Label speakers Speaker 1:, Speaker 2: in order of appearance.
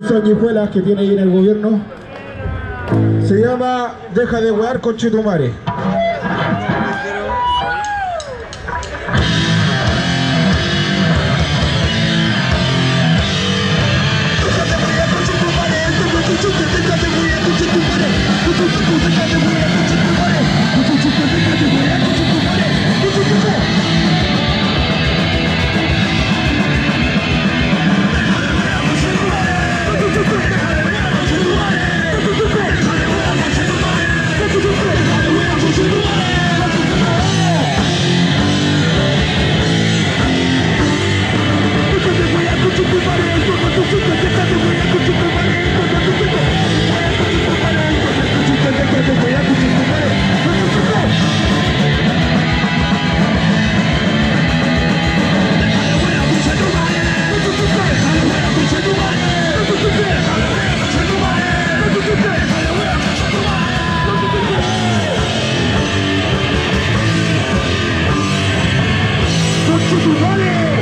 Speaker 1: sanguijuelas que tiene ahí en el gobierno. Se llama Deja de huear con Chetumare. to do.